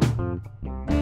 Música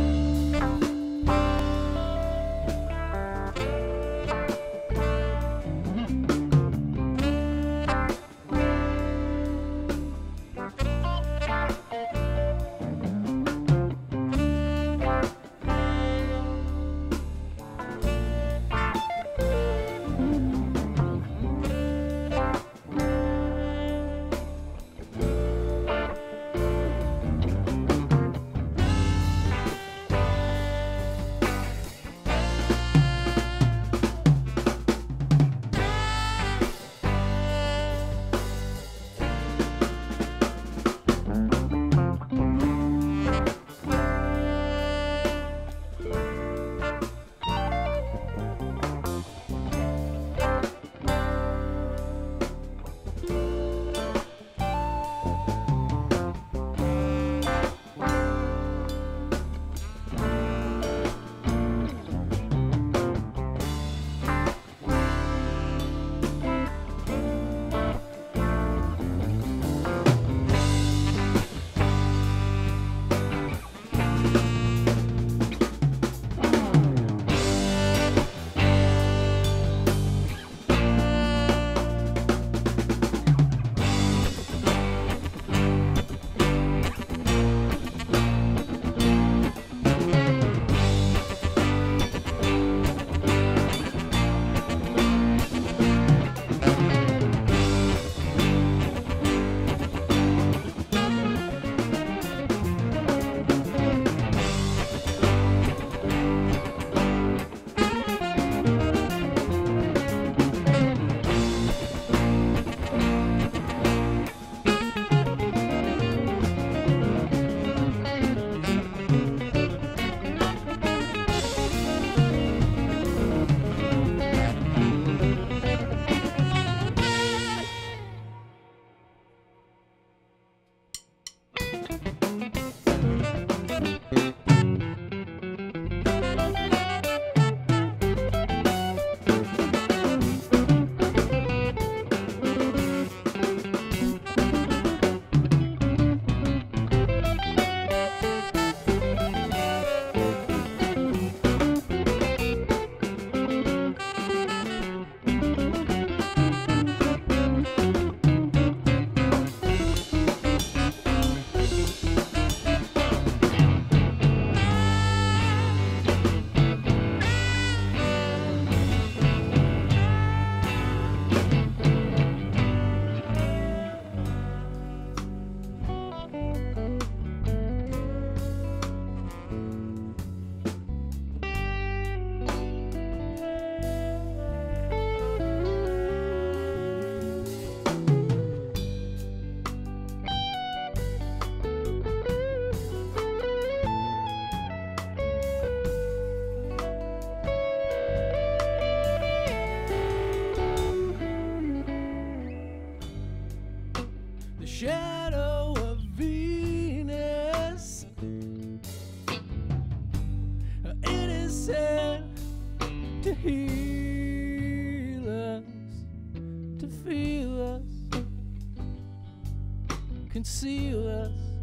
conceal us.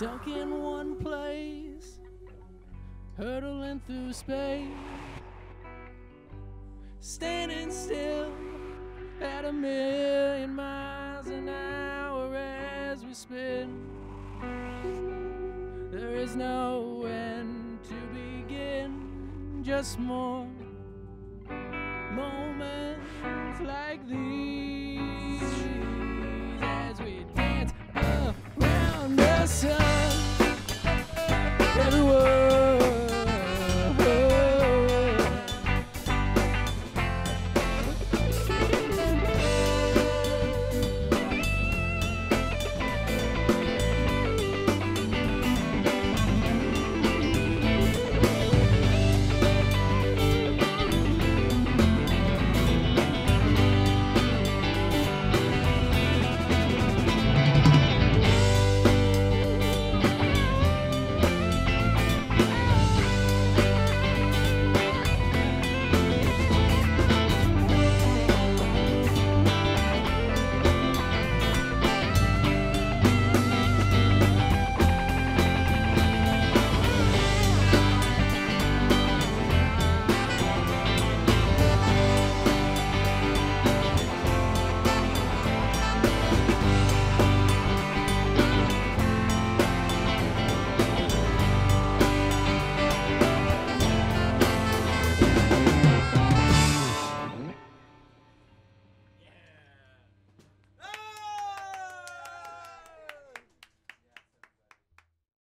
Stuck in one place, hurtling through space, standing still at a million miles an hour as we spin. There is no end to begin, just more moments like these. distância.